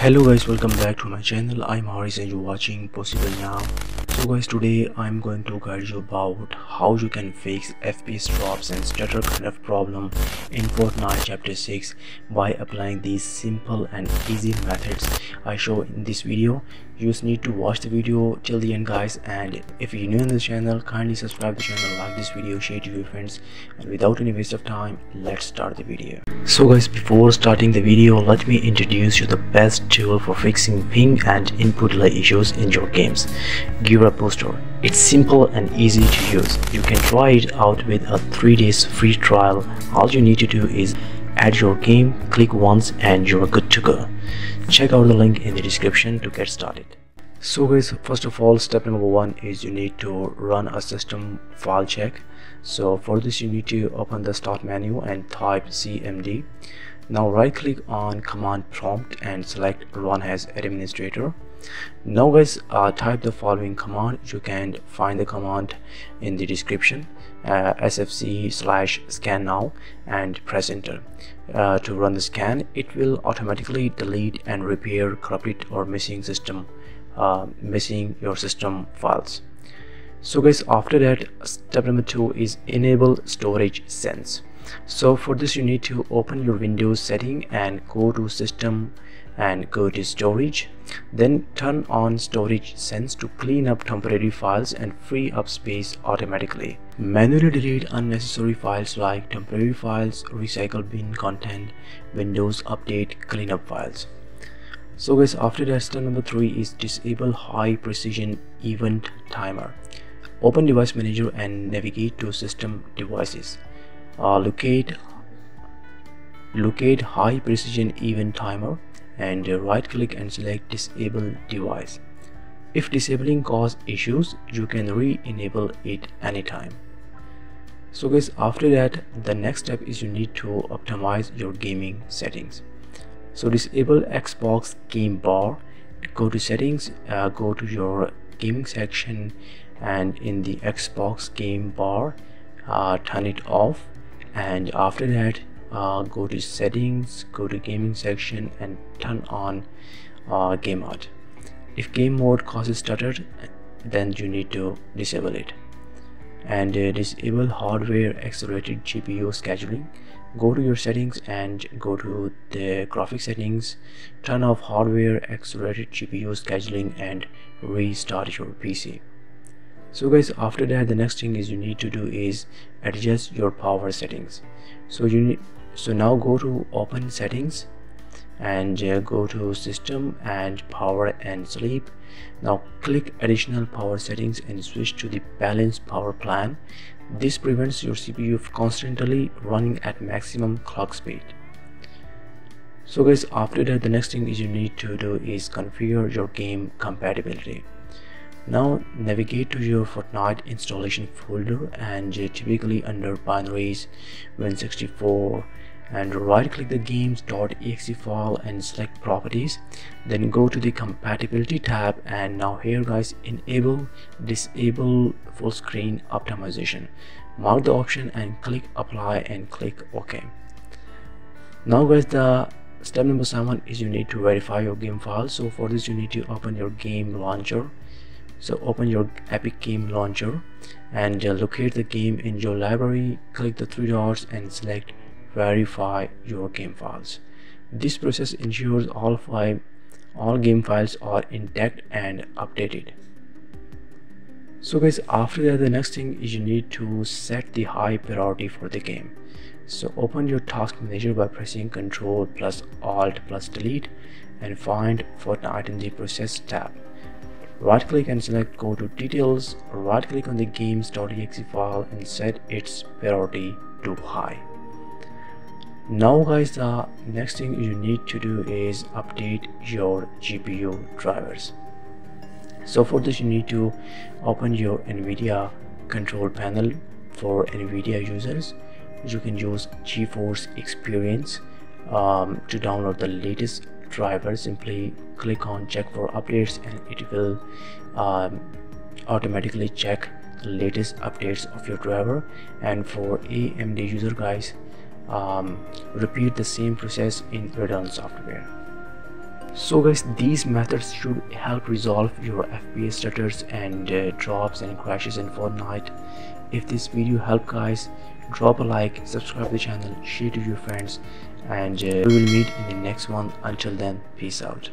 hello guys welcome back to my channel. I'm Haris and you're watching possible now. So guys today i'm going to guide you about how you can fix fps drops and stutter kind of problem in fortnite chapter 6 by applying these simple and easy methods i show in this video you just need to watch the video till the end guys. And if you're new in this channel kindly subscribe the channel like this video share it to your friends. And without any waste of time let's start the video. So guys before starting the video let me introduce you the best tool for fixing ping and input lag issues in your games. GearUp Booster it's simple and easy to use. You can try it out with a 3 days free trial. All you need to do is add your game click once and you're good to go. Check out the link in the description to get started. So guys first of all step number one is you need to run a system file check. So for this you need to open the start menu and type cmd now right click on command prompt and select run as administrator. Now guys uh, type the following command. You can find the command in the description uh, sfc slash scan now and press enter. Uh, to run the scan it will automatically delete and repair corrupted or missing system uh, missing your system files. So guys after that step number two is enable storage sense so for this you need to open your windows setting and go to system and go to storage. Then turn on storage sense to clean up temporary files and free up space automatically. Manually delete unnecessary files like temporary files recycle bin content windows update cleanup files. So guys after that step number three is disable high precision event timer. Open device manager and navigate to system devices uh, locate locate high precision event timer and right click and select disable device. If disabling cause issues you can re-enable it anytime. So guys after that the next step is you need to optimize your gaming settings. So disable xbox game bar go to settings uh, go to your gaming section and in the xbox game bar uh, turn it off and after that uh, go to settings go to gaming section and turn on uh, game mode. If game mode causes stutter then you need to disable it. And uh, disable hardware accelerated GPU scheduling. Go to your settings and go to the graphic settings. Turn off hardware accelerated GPU scheduling and restart your PC so guys after that the next thing is you need to do is adjust your power settings. So you need so now go to open settings and uh, go to system and power and sleep. Now click additional power settings and switch to the balanced power plan. This prevents your CPU from constantly running at maximum clock speed. So guys after that the next thing is you need to do is configure your game compatibility now navigate to your Fortnite installation folder and uh, typically under binaries Win64 and right click the games.exe file and select properties. Then go to the compatibility tab and now here guys enable disable full screen optimization. Mark the option and click apply and click ok. Now guys the step number seven is you need to verify your game file. So for this you need to open your game launcher so open your epic game launcher and uh, locate the game in your library click the three dots and select verify your game files. This process ensures all five all game files are intact and updated. So guys after that the next thing is you need to set the high priority for the game. So open your task manager by pressing ctrl plus alt plus delete and find fortnite in the process tab right click and select go to details. Right click on the games.exe file and set its priority to high. Now guys the next thing you need to do is update your gpu drivers. So for this you need to open your nvidia control panel for nvidia users. You can use geforce experience um, to download the latest driver simply click on check for updates and it will um, automatically check the latest updates of your driver. And for AMD user guys um, repeat the same process in Radeon software. So guys these methods should help resolve your fps stutters and uh, drops and crashes in fortnite. If this video helped guys drop a like subscribe the channel share to your friends and uh, we will meet in the next one. Until then peace out